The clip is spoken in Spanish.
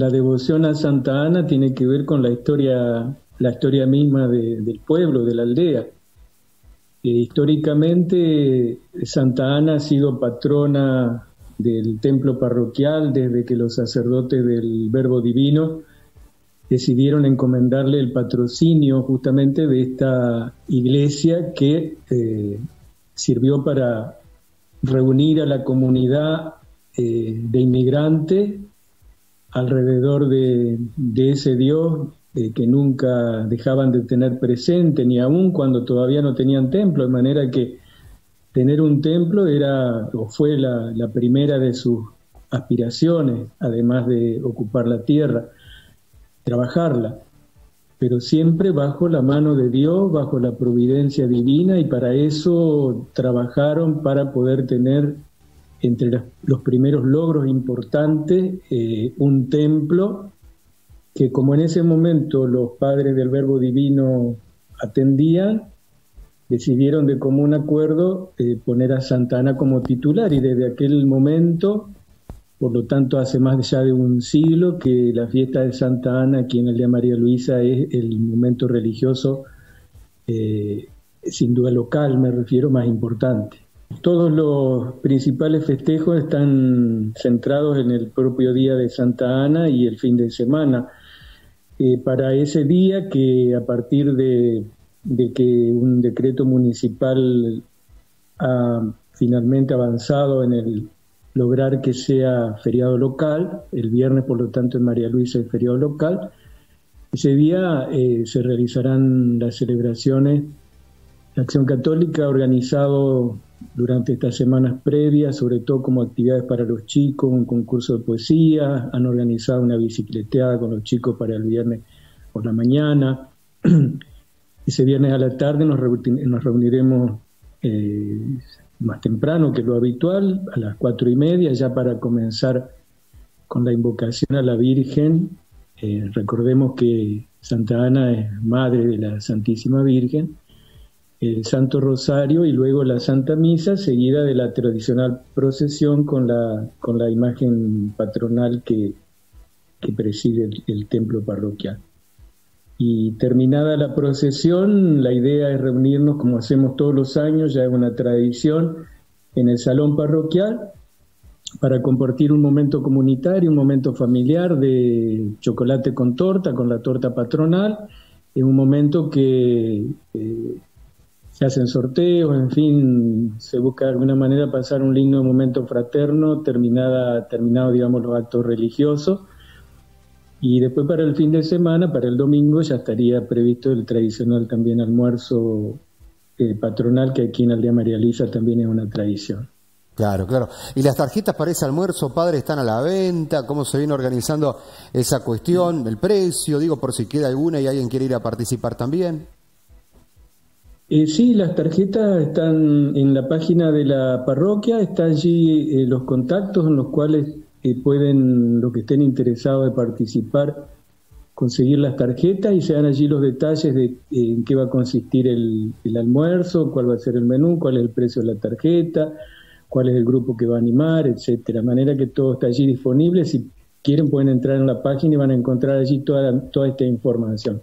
la devoción a Santa Ana tiene que ver con la historia, la historia misma del pueblo, de la aldea. Eh, históricamente, Santa Ana ha sido patrona del templo parroquial desde que los sacerdotes del Verbo Divino decidieron encomendarle el patrocinio justamente de esta iglesia que eh, sirvió para reunir a la comunidad eh, de inmigrantes alrededor de, ese Dios eh, que nunca dejaban de tener presente, ni aún cuando todavía no tenían templo, de manera que tener un templo era o fue la, la primera de sus aspiraciones, además de ocupar la tierra, trabajarla, pero siempre bajo la mano de Dios, bajo la providencia divina, y para eso trabajaron para poder tener entre los primeros logros importantes, eh, un templo que como en ese momento los padres del Verbo Divino atendían, decidieron de común acuerdo eh, poner a Santana como titular y desde aquel momento, por lo tanto hace más ya de un siglo, que la fiesta de Santa Ana aquí en el día María Luisa es el momento religioso, eh, sin duda local me refiero, más importante. Todos los principales festejos están centrados en el propio día de Santa Ana y el fin de semana. Eh, para ese día que a partir de, que un decreto municipal ha finalmente avanzado en el lograr que sea feriado local, el viernes por lo tanto en María Luisa es feriado local, ese día eh, se realizarán las celebraciones. La Acción Católica organizado durante estas semanas previas, sobre todo como actividades para los chicos, un concurso de poesía, han organizado una bicicleteada con los chicos para el viernes por la mañana. Ese viernes a la tarde nos, reuniremos eh, más temprano que lo habitual, a las cuatro y media, ya para comenzar con la invocación a la Virgen. Eh, recordemos que Santa Ana es madre de la Santísima Virgen el Santo Rosario y luego la Santa Misa, seguida de la tradicional procesión con la, con la imagen patronal que, que preside el, templo parroquial. Y terminada la procesión, la idea es reunirnos como hacemos todos los años, ya es una tradición, en el salón parroquial para compartir un momento comunitario, un momento familiar de chocolate con torta, con la torta patronal, en un momento que eh, hacen sorteos, en fin, se busca de alguna manera pasar un lindo momento fraterno, terminada, terminado, digamos, los actos religiosos. Y después para el fin de semana, para el domingo, ya estaría previsto el tradicional también almuerzo eh, patronal, que aquí en Aldea María Luisa también es una tradición. Claro, claro. ¿Y las tarjetas para ese almuerzo, padre, están a la venta? ¿Cómo se viene organizando esa cuestión? ¿El precio? Digo, por si queda alguna y alguien quiere ir a participar también. Eh, sí, las tarjetas están en la página de la parroquia, están allí eh, los contactos en los cuales eh, pueden, los que estén interesados de participar, conseguir las tarjetas y se dan allí los detalles de en qué va a consistir el, el, almuerzo, cuál va a ser el menú, cuál es el precio de la tarjeta, cuál es el grupo que va a animar, etcétera. De manera que todo está allí disponible. Si quieren pueden entrar en la página y van a encontrar allí toda, toda esta información.